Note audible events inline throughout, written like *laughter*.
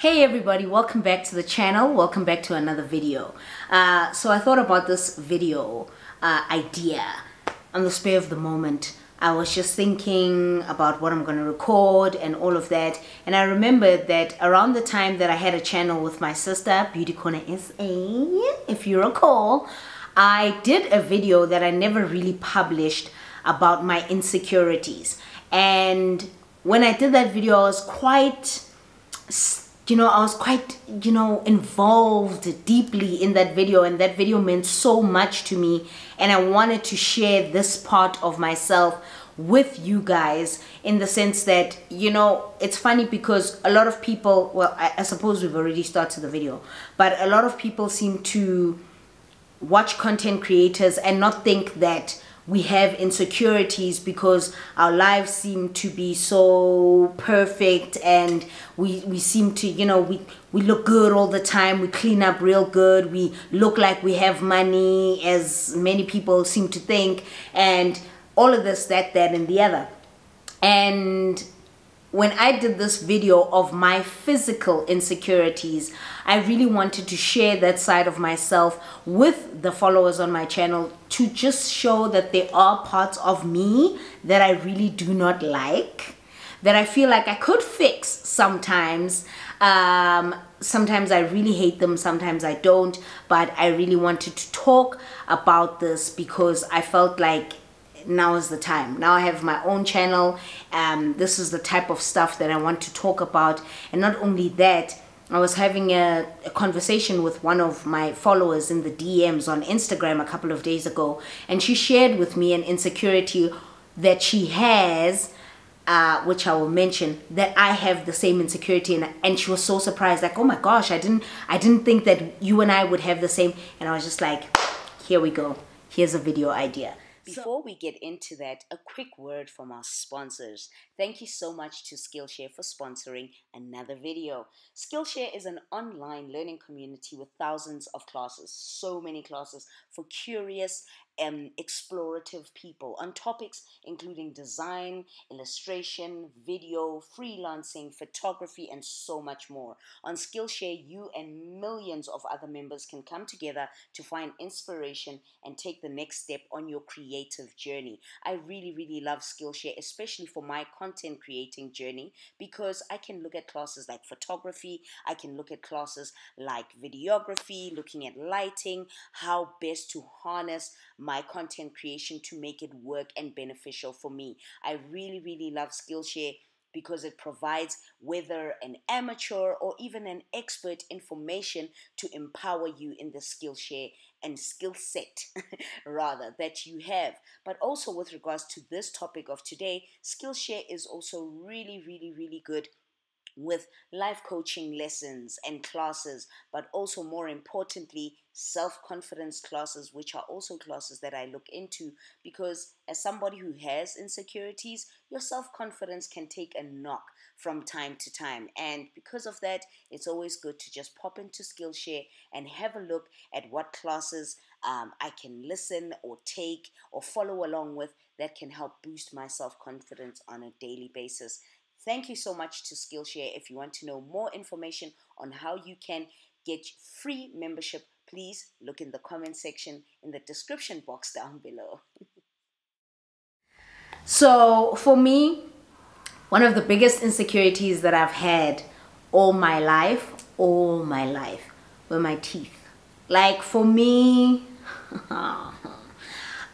Hey everybody, welcome back to the channel. Welcome back to another video. Uh, so I thought about this video uh, idea on the spur of the moment. I was just thinking about what I'm going to record and all of that. And I remembered that around the time that I had a channel with my sister, Beauty Corner SA, if you recall, I did a video that I never really published about my insecurities. And when I did that video, I was quite you know, I was quite, you know, involved deeply in that video and that video meant so much to me and I wanted to share this part of myself with you guys in the sense that, you know, it's funny because a lot of people, well, I, I suppose we've already started the video, but a lot of people seem to watch content creators and not think that we have insecurities because our lives seem to be so perfect and we we seem to you know we we look good all the time we clean up real good we look like we have money as many people seem to think and all of this that that and the other. And when I did this video of my physical insecurities, I really wanted to share that side of myself with the followers on my channel to just show that there are parts of me that I really do not like, that I feel like I could fix sometimes. Um, sometimes I really hate them, sometimes I don't, but I really wanted to talk about this because I felt like now is the time. Now i have my own channel. Um this is the type of stuff that i want to talk about. And not only that i was having a, a, conversation with one of my followers in the dms on instagram a couple of days ago. And she shared with me an insecurity that she has uh, which I will mention that I have the same insecurity. And, and she was so surprised like oh my gosh I didn't I didn't think that you and I would have the same. And I was just like here we go. Here's a video idea before we get into that, a quick word from our sponsors. Thank you so much to Skillshare for sponsoring another video. Skillshare is an online learning community with thousands of classes, so many classes for curious um, explorative people on topics including design, illustration, video, freelancing, photography, and so much more. On Skillshare, you and millions of other members can come together to find inspiration and take the next step on your creative journey. I really, really love Skillshare, especially for my content creating journey, because I can look at classes like photography, I can look at classes like videography, looking at lighting, how best to harness my content creation to make it work and beneficial for me. I really, really love Skillshare because it provides whether an amateur or even an expert information to empower you in the Skillshare and skill set *laughs* rather that you have but also with regards to this topic of today skillshare is also really really really good with life coaching lessons and classes, but also more importantly, self confidence classes, which are also classes that I look into because as somebody who has insecurities, your self confidence can take a knock from time to time. And because of that, it's always good to just pop into Skillshare and have a look at what classes um, I can listen or take or follow along with that can help boost my self confidence on a daily basis. Thank you so much to Skillshare. If you want to know more information on how you can get free membership, please look in the comment section in the description box down below. *laughs* so, for me, one of the biggest insecurities that I've had all my life, all my life, were my teeth. Like for me, *laughs*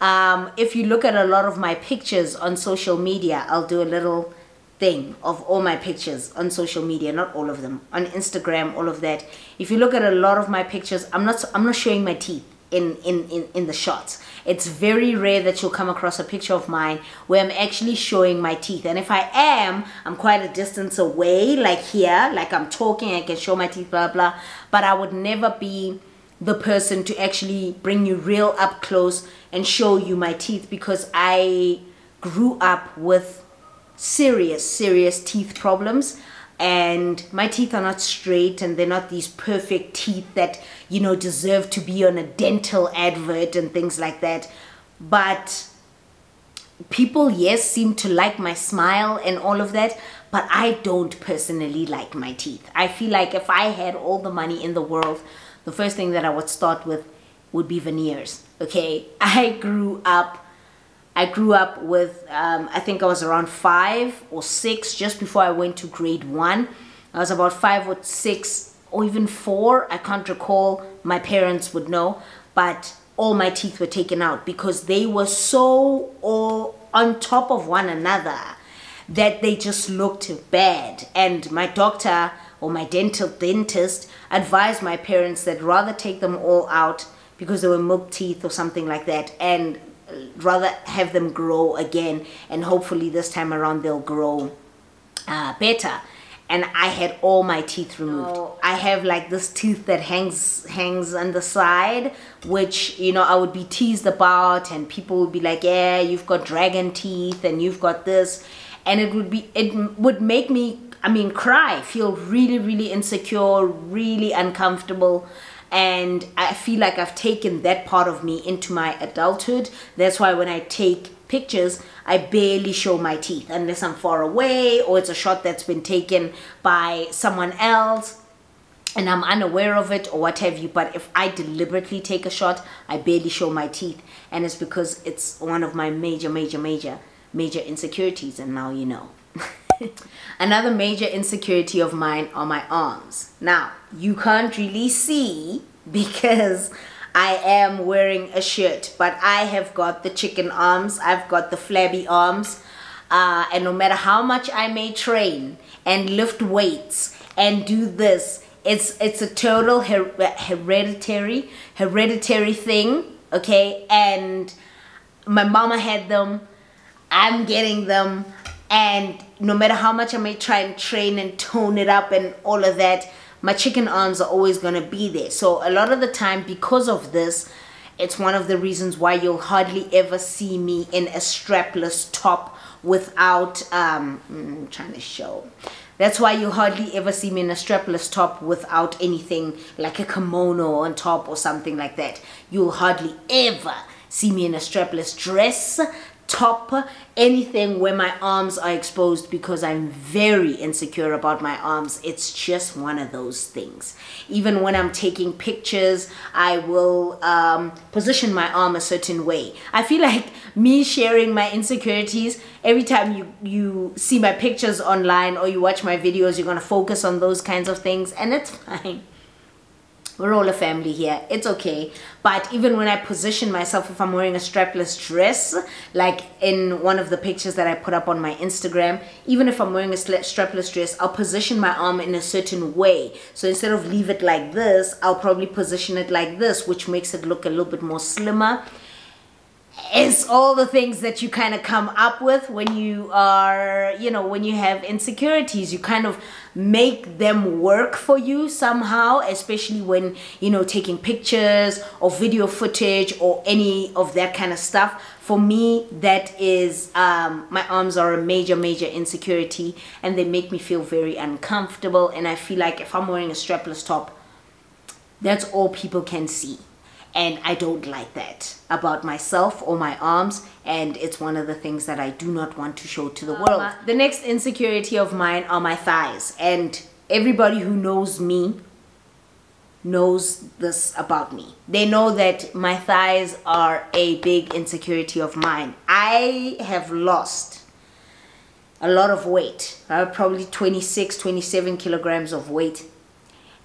um, if you look at a lot of my pictures on social media, I'll do a little thing of all my pictures on social media not all of them on instagram all of that. If you look at a lot of my pictures i'm not i'm not showing my teeth in in in, in the shots. It's very rare that you'll come across a picture of mine where i'm actually showing my teeth. And if i am i'm quite a distance away like here like i'm talking i can show my teeth blah blah. But i would never be the person to actually bring you real up close and show you my teeth because i grew up with serious, serious teeth problems and my teeth are not straight and they're not these perfect teeth that you know deserve to be on a dental advert and things like that but people yes seem to like my smile and all of that but I don't personally like my teeth. I feel like if I had all the money in the world, the first thing that I would start with would be veneers. Okay, *laughs* I grew up. I grew up with, um, I think I was around five or six just before I went to grade one. I was about five or six or even four. I can't recall. My parents would know. But all my teeth were taken out because they were so all on top of one another that they just looked bad. And my doctor or my dental dentist advised my parents that rather take them all out because they were milk teeth or something like that and rather have them grow again and hopefully this time around they'll grow uh, better and I had all my teeth removed. Oh. I have like this tooth that hangs hangs on the side, which you know I would be teased about, and people would be like, "Yeah, you've got dragon teeth, and you've got this," and it would be it would make me, I mean, cry, feel really really insecure, really uncomfortable. And I feel like I've taken that part of me into my adulthood. That's why when I take pictures, I barely show my teeth unless I'm far away or it's a shot that's been taken by someone else and I'm unaware of it or what have you. But if I deliberately take a shot, I barely show my teeth. And it's because it's one of my major, major, major, major insecurities. And now you know. *laughs* *laughs* Another major insecurity of mine are my arms. Now, you can't really see *laughs* because I am wearing a shirt, but I have got the chicken arms. I've got the flabby arms. Uh, and no matter how much I may train and lift weights and do this, it's it's a total her hereditary hereditary thing, okay? And my mama had them. I'm getting them, and no matter how much I may try and train and tone it up and all of that, my chicken arms are always going to be there. So a lot of the time, because of this, it's one of the reasons why you'll hardly ever see me in a strapless top without, um, mm, I'm trying to show. That's why you hardly ever see me in a strapless top without anything like a kimono on top or something like that. You'll hardly ever see me in a strapless dress top anything where my arms are exposed because I'm very insecure about my arms. It's just one of those things. Even when I'm taking pictures, I will um, position my arm a certain way. I feel like me sharing my insecurities, every time you, you see my pictures online or you watch my videos, you're to focus on those kinds of things and it's *laughs* fine we're all a family here. It's okay. But even when i position myself if i'm wearing a strapless dress like in one of the pictures that i put up on my instagram even if i'm wearing a strapless dress i'll position my arm in a certain way. So instead of leave it like this i'll probably position it like this which makes it look a little bit more slimmer it's all the things that you kind of come up with when you are, you know, when you have insecurities. You kind of make them work for you somehow, especially when, you know, taking pictures or video footage or any of that kind of stuff. For me, that is, um, my arms are a major, major insecurity and they make me feel very uncomfortable. And I feel like if I'm wearing a strapless top, that's all people can see and I don't like that about myself or my arms and it's one of the things that I do not want to show to the world. Uh, the next insecurity of mine are my thighs and everybody who knows me knows this about me. They know that my thighs are a big insecurity of mine. I have lost a lot of weight, uh, probably 26, 27 kilograms of weight.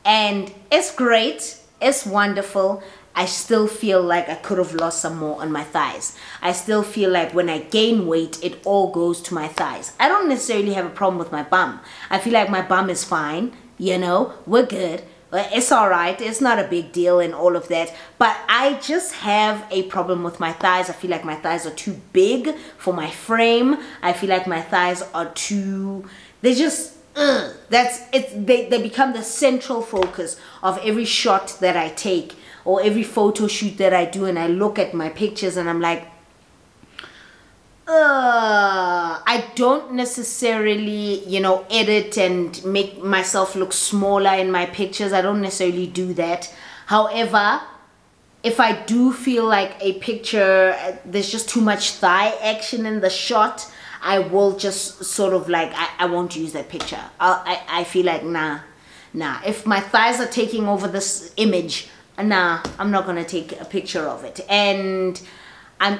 And it's great, it's wonderful, I still feel like I could have lost some more on my thighs. I still feel like when I gain weight, it all goes to my thighs. I don't necessarily have a problem with my bum. I feel like my bum is fine, you know, we're good. It's all right. It's not a big deal and all of that. But I just have a problem with my thighs. I feel like my thighs are too big for my frame. I feel like my thighs are too, they're just, ugh. that's, it's, they, they become the central focus of every shot that I take or every photo shoot that I do and I look at my pictures and I'm like, I don't necessarily, you know, edit and make myself look smaller in my pictures. I don't necessarily do that. However, if I do feel like a picture, uh, there's just too much thigh action in the shot, I will just sort of like I, I won't use that picture. I'll, I I feel like nah, nah. If my thighs are taking over this image, nah, I'm not gonna take a picture of it. And I'm.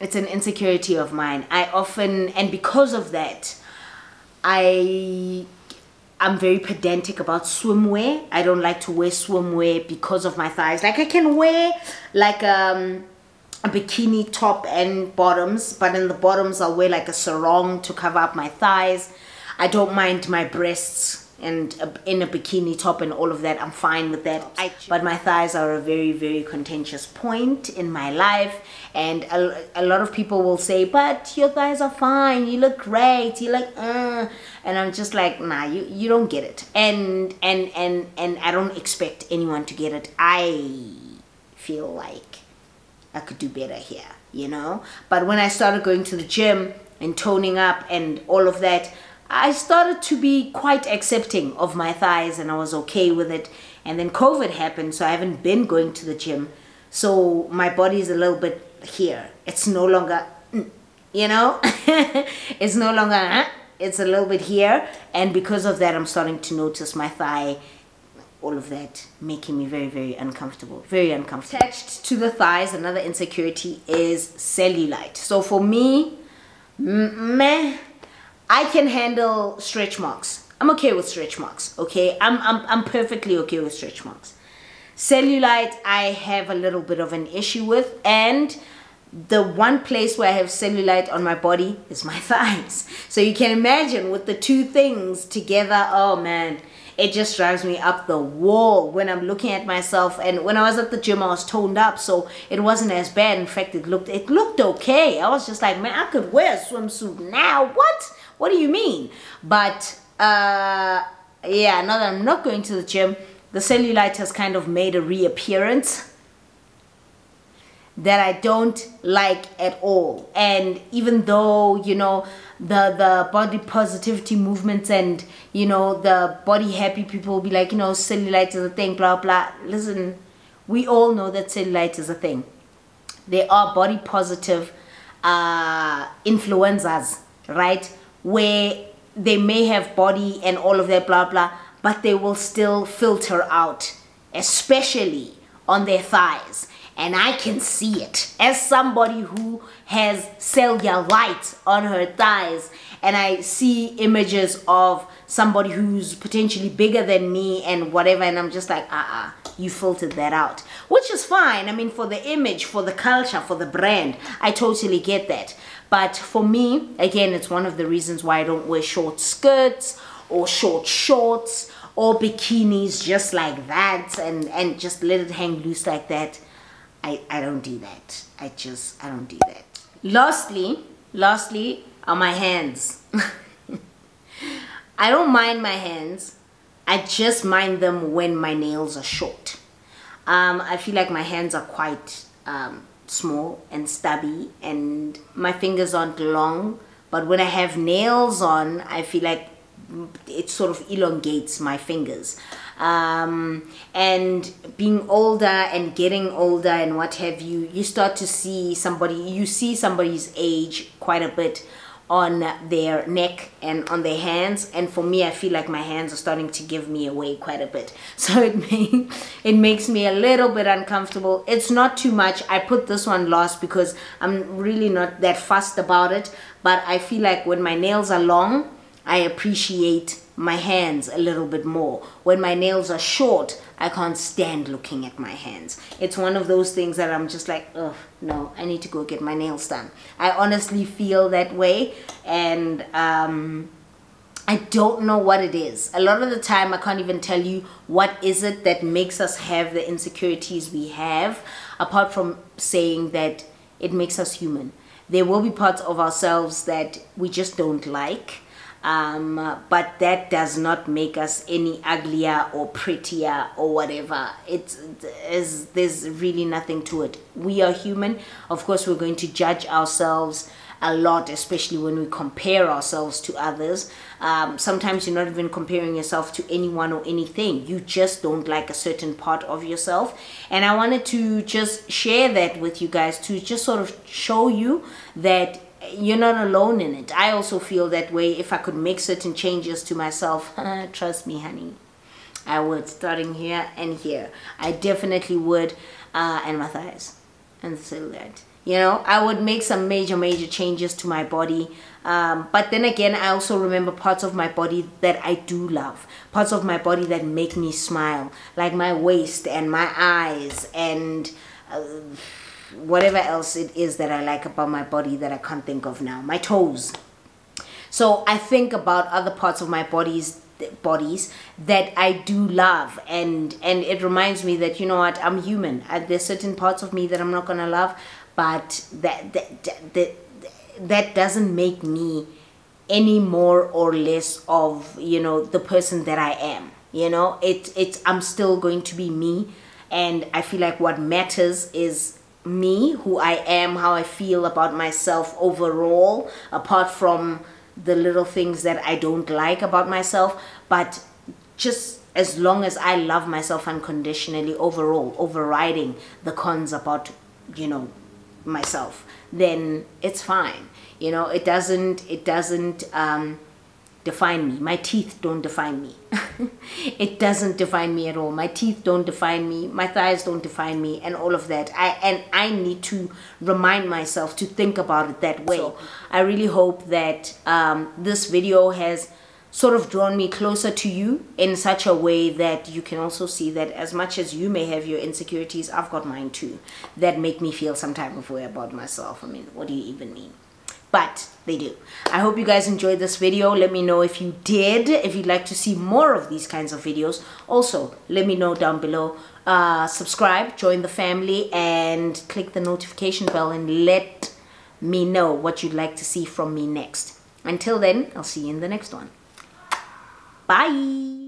It's an insecurity of mine. I often and because of that, I I'm very pedantic about swimwear. I don't like to wear swimwear because of my thighs. Like I can wear like um a bikini top and bottoms but in the bottoms I'll wear like a sarong to cover up my thighs. I don't mind my breasts and in a bikini top and all of that. I'm fine with that. I, but my thighs are a very very contentious point in my life. And a, a lot of people will say but your thighs are fine. You look great. You like uh. And I'm just like nah you you don't get it. And and and and I don't expect anyone to get it. I feel like I could do better here, you know. But when I started going to the gym and toning up and all of that, I started to be quite accepting of my thighs and I was okay with it. And then COVID happened, so I haven't been going to the gym. So my body is a little bit here. It's no longer, mm, you know, *laughs* it's no longer, it's a little bit here. And because of that, I'm starting to notice my thigh all of that making me very very uncomfortable very uncomfortable. Attached to the thighs another insecurity is cellulite. So for me meh i can handle stretch marks. I'm okay with stretch marks okay? I'm i'm, I'm perfectly okay with stretch marks. Cellulite i have a little bit of an issue with and the one place where I have cellulite on my body is my *laughs* thighs. So you can imagine with the two things together, oh man, it just drives me up the wall when I'm looking at myself. And when I was at the gym, I was toned up, so it wasn't as bad. In fact, it looked it looked okay. I was just like, man, I could wear a swimsuit now. What? What do you mean? But uh, yeah, now that I'm not going to the gym, the cellulite has kind of made a reappearance that I don't like at all. And even though, you know, the the body positivity movements and, you know, the body happy people will be like, you know, cellulite is a thing, blah blah. Listen, we all know that cellulite is a thing. There are body positive uh influencers, right? Where they may have body and all of that blah blah, but they will still filter out, especially on their thighs and I can see it as somebody who has cellulite on her thighs. And I see images of somebody who's potentially bigger than me and whatever. And I'm just like uh-uh you filtered that out. Which is fine. I mean for the image for the culture for the brand I totally get that. But for me again it's one of the reasons why I don't wear short skirts or short shorts or bikinis just like that and and just let it hang loose like that I, I don't do that. I just, I don't do that. Lastly, lastly are my hands. *laughs* I don't mind my hands. I just mind them when my nails are short. Um, I feel like my hands are quite um, small and stubby and my fingers aren't long. But when I have nails on, I feel like it sort of elongates my fingers um, and being older and getting older and what have you you start to see somebody you see somebody's age quite a bit on their neck and on their hands. And for me I feel like my hands are starting to give me away quite a bit. *laughs* So it may, it makes me a little bit uncomfortable. It's not too much. I put this one last because I'm really not that fussed about it. But I feel like when my nails are long I appreciate my hands a little bit more. When my nails are short, I can't stand looking at my hands. It's one of those things that I'm just like, oh, no, I need to go get my nails done. I honestly feel that way and um, I don't know what it is. A lot of the time, I can't even tell you what is it that makes us have the insecurities we have, apart from saying that it makes us human. There will be parts of ourselves that we just don't like um, but that does not make us any uglier or prettier or whatever. It's is there's really nothing to it. We are human. Of course we're going to judge ourselves a lot especially when we compare ourselves to others. Um, sometimes you're not even comparing yourself to anyone or anything. You just don't like a certain part of yourself. And i wanted to just share that with you guys to just sort of show you that you're not alone in it. I also feel that way. If I could make certain changes to myself, *laughs* trust me, honey, I would. Starting here and here, I definitely would. Uh, and my thighs and the cellulite. You know, I would make some major, major changes to my body. Um, but then again, I also remember parts of my body that I do love. Parts of my body that make me smile. Like my waist and my eyes and... Uh, whatever else it is that I like about my body that I can't think of now. My toes. So I think about other parts of my bodies bodies that I do love and and it reminds me that you know what I'm human uh, there's certain parts of me that I'm not gonna love but that that that, that doesn't make me any more or less of you know the person that I am you know it it's I'm still going to be me and I feel like what matters is me, who I am, how I feel about myself overall, apart from the little things that I don't like about myself, but just as long as I love myself unconditionally overall, overriding the cons about, you know, myself, then it's fine. You know, it doesn't, it doesn't, um, define me. My teeth don't define me. *laughs* it doesn't define me at all. My teeth don't define me. My thighs don't define me and all of that. I and I need to remind myself to think about it that way. So I really hope that um, this video has sort of drawn me closer to you in such a way that you can also see that as much as you may have your insecurities, I've got mine too that make me feel some type of way about myself. I mean, what do you even mean? But they do. I hope you guys enjoyed this video. Let me know if you did, if you'd like to see more of these kinds of videos. Also, let me know down below. Uh, subscribe, join the family, and click the notification bell and let me know what you'd like to see from me next. Until then, I'll see you in the next one. Bye!